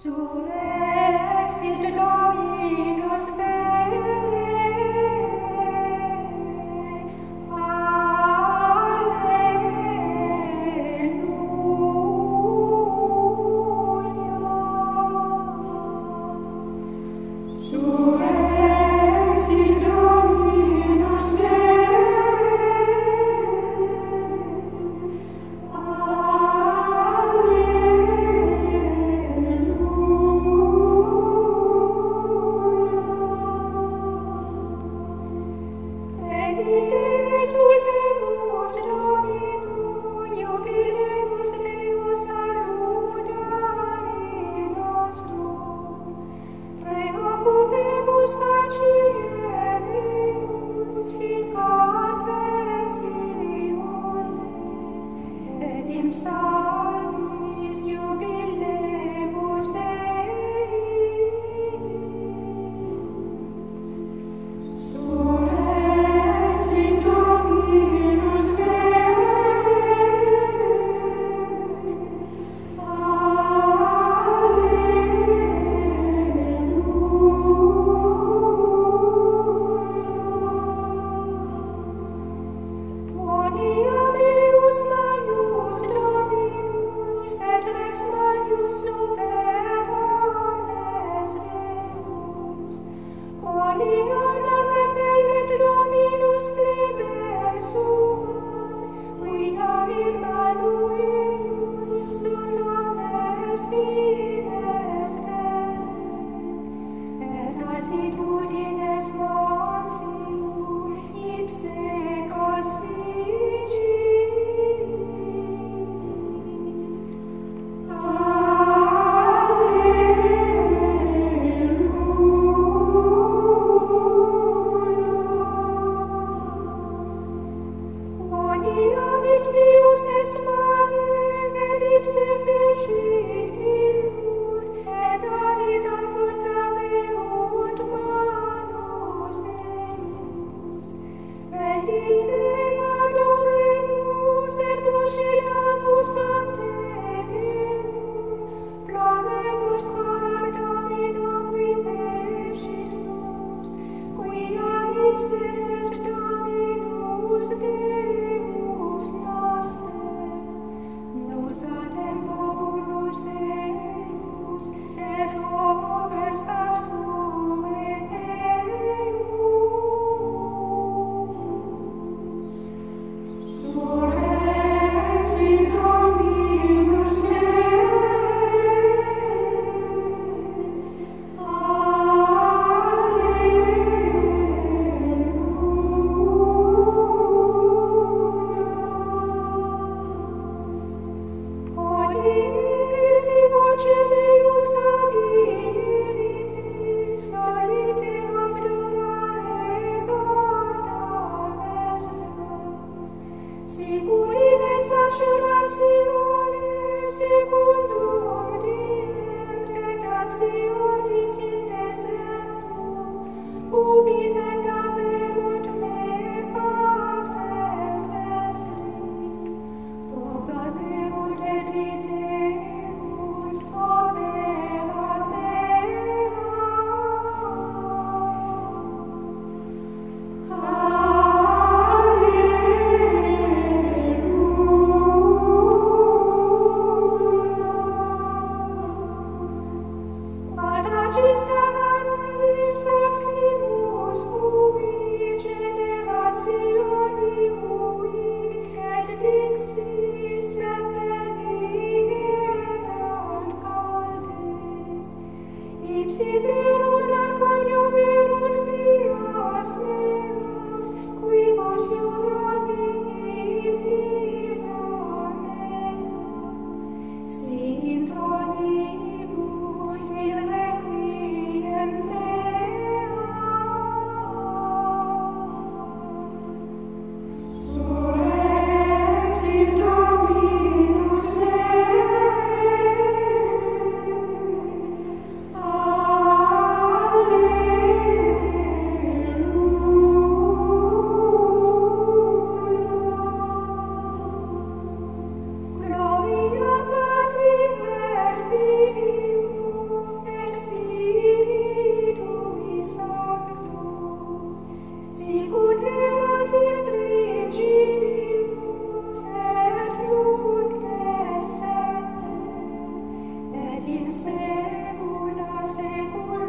Sure exit Dominus you Maria, ipsius est mare, et ipse fecit, sacerdotis secundum bien segura, segura.